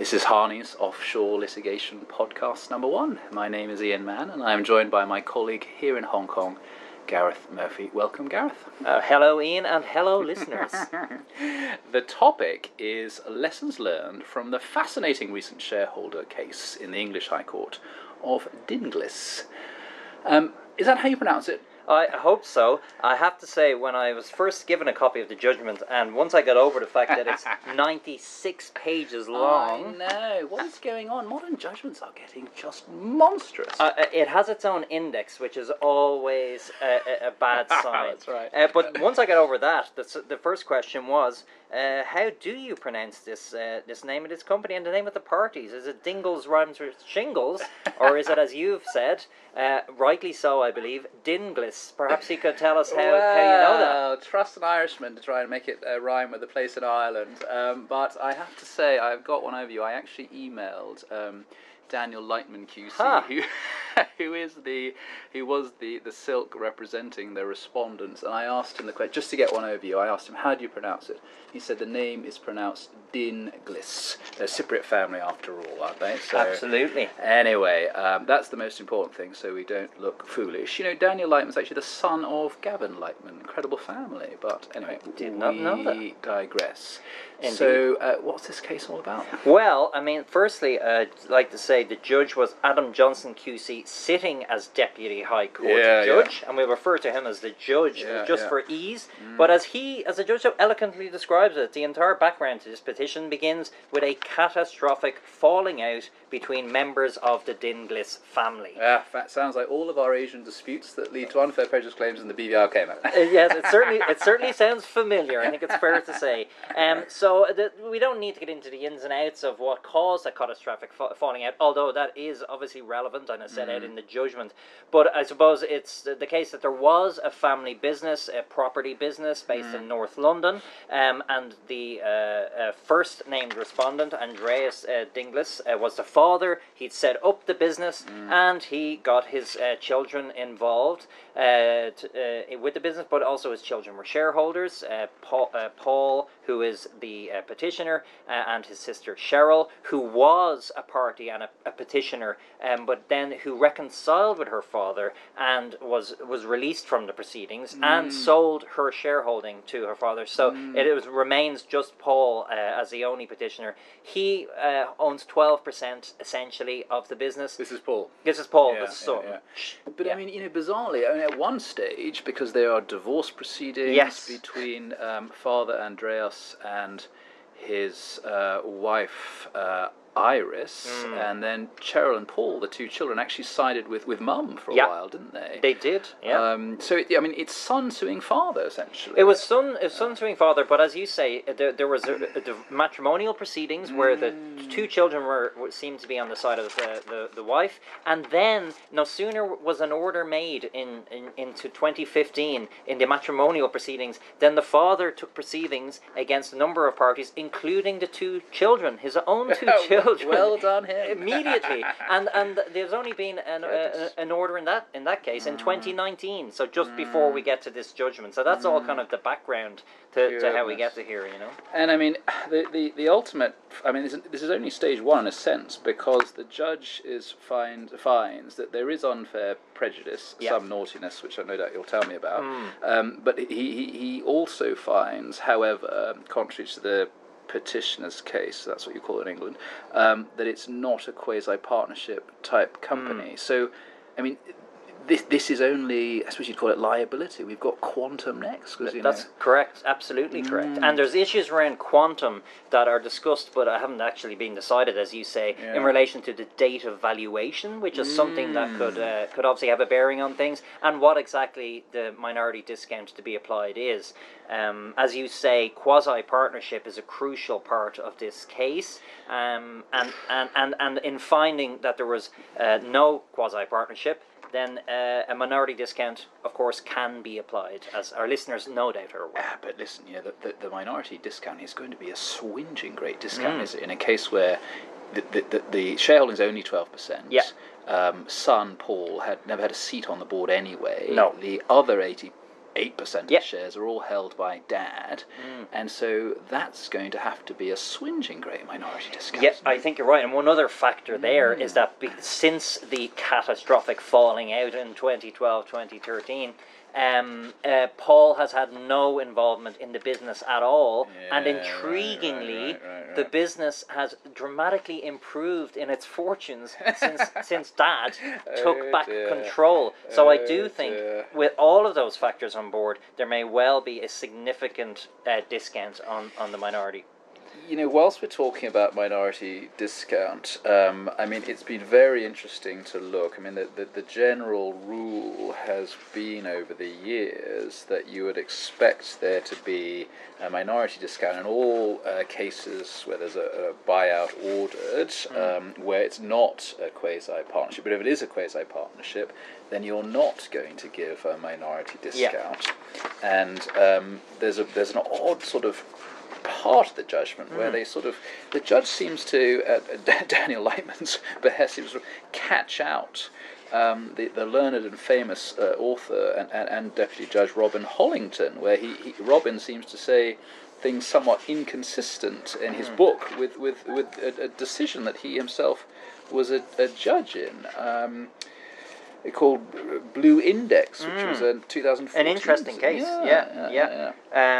This is Harneys Offshore Litigation Podcast number one. My name is Ian Mann, and I am joined by my colleague here in Hong Kong, Gareth Murphy. Welcome, Gareth. Uh, hello, Ian, and hello, listeners. The topic is lessons learned from the fascinating recent shareholder case in the English High Court of Dinglis. Um, is that how you pronounce it? I hope so. I have to say, when I was first given a copy of the judgment, and once I got over the fact that it's 96 pages long, I know. What is going on? Modern judgments are getting just monstrous. uh, uh, it has its own index, which is always a, a, a bad sign. That's right. Uh, but once I got over that, the, the first question was, uh, how do you pronounce this uh, this name of this company and the name of the parties? Is it Dingles rhymes with shingles, or is it, as you've said, uh, rightly so, I believe, Dinglis? Perhaps you could tell us how, how you know that. Trust an Irishman to try and make it uh, rhyme with a place in Ireland. Um, but I have to say, I've got one over you. I actually emailed um, Daniel Lightman QC, Huh. who who is the who was the the silk representing the respondents, and I asked him the question just to get one over you. I asked him, "How do you pronounce it?" He said the name is pronounced Dinglis. They're a Cypriot family after all, aren't they? So, Absolutely. Anyway, um, that's the most important thing, so we don't look foolish. You know, Daniel Lightman's actually the son of Gavin Lightman, incredible family. But anyway, Did not know that. digress. Indeed. So, uh, what's this case all about? Well, I mean, firstly, I'd like to say the judge was Adam Johnson QC, sitting as Deputy High Court Yeah, Judge, and we refer to him as the judge Yeah, just yeah. for ease. But as he, as the judge so eloquently describes it, the entire background to this petition begins with a catastrophic falling out between members of the Dinglis family. Yeah, that sounds like all of our Asian disputes that lead to unfair prejudice claims in the BVI came out. Uh, yes, it certainly it certainly sounds familiar. I think it's fair to say. Um, so the, we don't need to get into the ins and outs of what caused that catastrophic fa- falling out, although that is obviously relevant and is set out in the judgment. But I suppose it's the, case that there was a family business, a property business based in North London, um, and the uh, uh, first named respondent, Andreas uh, Dinglis, uh, was the father. He'd set up the business, and he got his uh, children involved uh, uh, with the business, but also his children were shareholders. Uh, Paul, Paul, who is the uh, petitioner, uh, and his sister Cheryl, who was a party and a, a petitioner, um, but then who reconciled with her father and was was released from the proceedings and sold her shareholding to her father. So it, was remains just Paul uh, as the only petitioner. He uh, owns twelve percent essentially of the business. This is Paul. This is Paul, Yeah, the son. yeah, yeah. But. I mean, you know, bizarrely, I mean, at one stage, because there are divorce proceedings Yes. between um, Father Andreas and his uh, wife uh, Iris, Hmm. and then Cheryl and Paul, the two children, actually sided with with Mum for a Yeah. while, didn't they? They did, yeah. Um, so, it, I mean, it's son suing father essentially. It was son, it was son suing father, but as you say, uh, there, there was a, the matrimonial proceedings where the two children were, were seemed to be on the side of the, the, the wife, and then no sooner was an order made in, in into 2015 in the matrimonial proceedings, then the father took proceedings against a number of parties, including the two children, his own two children. well done him. immediately, and and there's only been an, uh, an order in that in that case in 2019. So just before we get to this judgment. So that's all kind of the background to, to how we get to here. You know. And I mean, the, the, the ultimate. I mean, this, is- this is only stage one in a sense because the judge is find finds that there is unfair prejudice, Yeah. some naughtiness, which I no doubt you'll tell me about. Um, but he, he he also finds, however, contrary to the petitioner's case, that's what you call it in England, um, that it's not a quasi partnership type company. So, I mean. This, this is only, I suppose you'd call it liability. We've got quantum next. 'cause, That's know, correct, absolutely correct. And there's issues around quantum that are discussed, but haven't actually been decided, as you say, in relation to the date of valuation, which is something that could uh, could obviously have a bearing on things, and what exactly the minority discount to be applied is. Um, as you say, quasi partnership is a crucial part of this case, um, and, and, and, and in finding that there was uh, no quasi partnership, then uh, a minority discount, of course, can be applied, as our listeners no doubt are aware. Ah, but listen, you know, the, the, the minority discount is going to be a swinging great discount, is it? In a case where the, the, the, the shareholding is only 12%. Yeah. Um, son, Paul, had never had a seat on the board anyway. No. The other 80 eight percent of Yep. the shares are all held by dad, and so that's going to have to be a swinging great minority discount. Yeah, I think you're right. And one other factor there is Mm. that be, since the catastrophic falling out in 2012 2013, um, uh, Paul has had no involvement in the business at all. and Yeah, right, intriguingly, right, right, right, the business has dramatically improved in its fortunes since since Dad took Oh, back dear. control. So I do Oh, think, dear. with all of those factors on board, there may well be a significant uh, discount on, on the minority. You know, whilst we're talking about minority discount, um, I mean, it's been very interesting to look. I mean, the, the, the general rule has been over the years that you would expect there to be a minority discount in all uh, cases where there's a, a buyout ordered, um, where it's not a quasi partnership. But if it is a quasi partnership, then you're not going to give a minority Yeah. discount. And um, there's a there's an odd sort of part of the judgment where they sort of the judge seems to at at Daniel Lightman's behest seems to catch out um, the, the learned and famous uh, author and, and, and deputy judge Robin Hollington where he, he Robin seems to say things somewhat inconsistent in his book with with, with a, a decision that he himself was a, a judge in. Um, called Blue Index, which was a 2014. An interesting case. Yeah, yeah.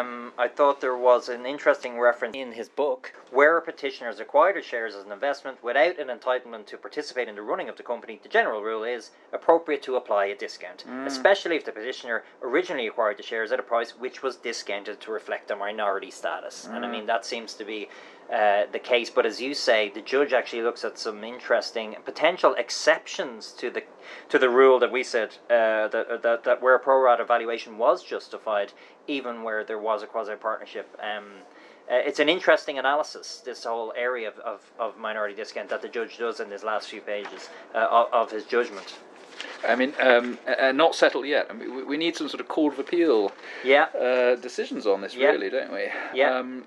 Um, I thought there was an interesting reference in his book where a petitioner has acquired his shares as an investment without an entitlement to participate in the running of the company. The general rule is appropriate to apply a discount, especially if the petitioner originally acquired the shares at a price which was discounted to reflect a minority status. And I mean that seems to be uh, the case. But as you say, the judge actually looks at some interesting potential exceptions to the to the rule that we said uh, that, that that where a pro rata valuation was justified, even where there was a quasi partnership. Um, uh, it's an interesting analysis, this whole area of, of, of minority discount that the judge does in his last few pages uh, of, of his judgment. I mean, um, uh, not settled yet. I mean, we, we need some sort of court of appeal Yeah, uh, decisions on this, Yeah. really, don't we? Yeah. Um,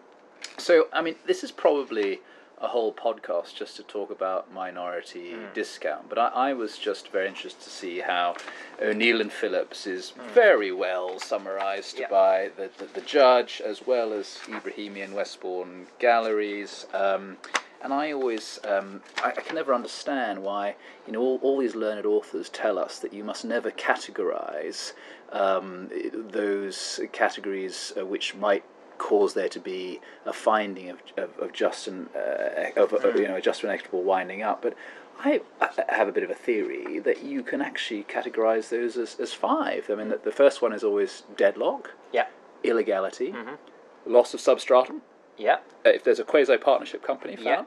so, I mean, this is probably a whole podcast just to talk about minority Hmm. discount, but I, I was just very interested to see how O'Neill and Phillips is Hmm. very well summarised Yeah. by the, the, the judge as well as Ebrahimi and Westbourne galleries. Um, and I always, um, I, I can never understand why, you know, all, all these learned authors tell us that you must never categorize um, those categories uh, which might cause there to be a finding of, of, of just and uh, of, of, you know just and equitable winding up. But I, I have a bit of a theory that you can actually categorize those as, as five. I mean, the, the first one is always deadlock, yeah, illegality, loss of substratum, yeah. uh, if there's a quasi partnership company found, Yeah.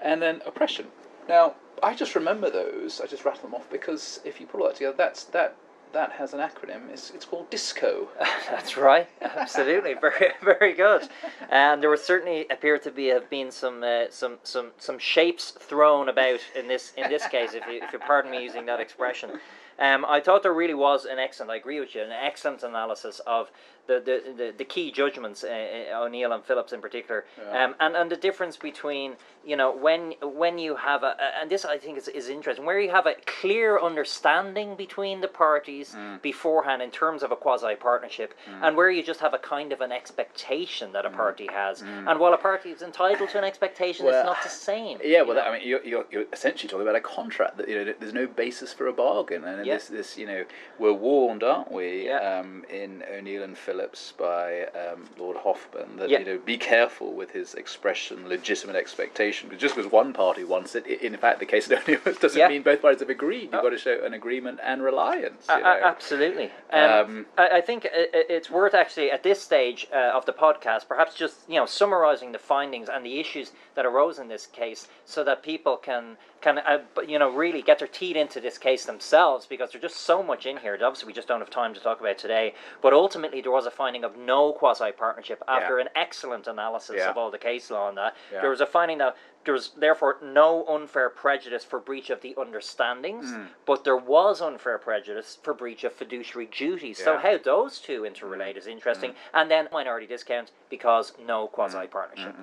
and then oppression. Now, I just remember those. I just rattle them off because if you pull all that together, that's that that has an acronym. It's it's called DISCO. That's right. Absolutely, very very good. And there would certainly appear to be have been some uh, some some some shapes thrown about in this in this case, if you, if you pardon me using that expression. Um, I thought there really was an excellent. I agree with you. An excellent analysis of the the, the, the key judgments, uh, uh, O'Neill and Phillips in particular, Yeah. um, and and the difference between you know when when you have a and this I think is, is interesting where you have a clear understanding between the parties Mm. beforehand in terms of a quasi partnership, and where you just have a kind of an expectation that a Mm. party has, and while a party is entitled to an expectation, Well, it's not the same. Yeah, well, that, I mean, you're, you're, you're essentially talking about a contract that you know there's no basis for a bargain, and Yeah. this this you know we're warned, aren't we, Yeah. um, in O'Neill and Phillips by um, Lord Hoffmann that Yeah. you know be careful with his expression legitimate expectation, because just because one party wants it, in fact the case of O'Neill doesn't mean both parties have agreed. You've Oh. got to show an agreement and reliance. You know? absolutely. Um, Um, I, I think it's worth actually at this stage uh, of the podcast, perhaps just you know summarizing the findings and the issues that arose in this case, so that people can can uh, you know really get their teeth into this case themselves, because there's just so much in here. that Obviously, we just don't have time to talk about today. But ultimately, there was a finding of no quasi partnership after Yeah. an excellent analysis Yeah. of all the case law on that. Yeah. There was a finding that there was therefore no unfair prejudice for breach of the understandings, Hmm. but there was unfair prejudice for breach of fiduciary duties. So how those two interrelate hmm. is hmm. interesting. And then minority discount because no hmm. quasi partnership.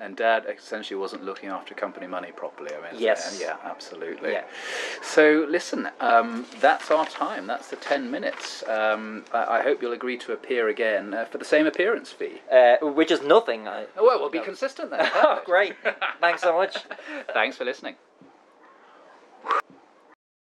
And Dad essentially wasn't looking after company money properly. I mean, Yes. yeah, absolutely. Yeah. So listen, um, that's our time. That's the ten minutes. Um, I, I hope you'll agree to appear again uh, for the same appearance fee. Uh, which is nothing. I, Oh, well, we'll be consistent then. oh, great. Thanks so much. Thanks for listening.